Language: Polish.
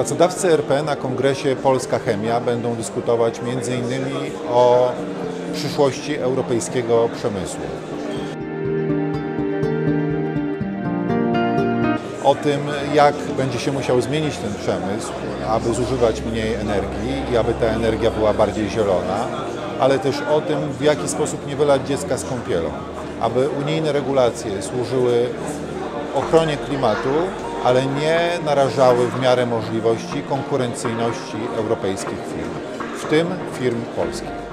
Pracodawcy RP na kongresie Polska Chemia będą dyskutować m.in. o przyszłości europejskiego przemysłu. O tym, jak będzie się musiał zmienić ten przemysł, aby zużywać mniej energii i aby ta energia była bardziej zielona, ale też o tym, w jaki sposób nie wylać dziecka z kąpielą, aby unijne regulacje służyły ochronie klimatu, ale nie narażały w miarę możliwości konkurencyjności europejskich firm, w tym firm polskich.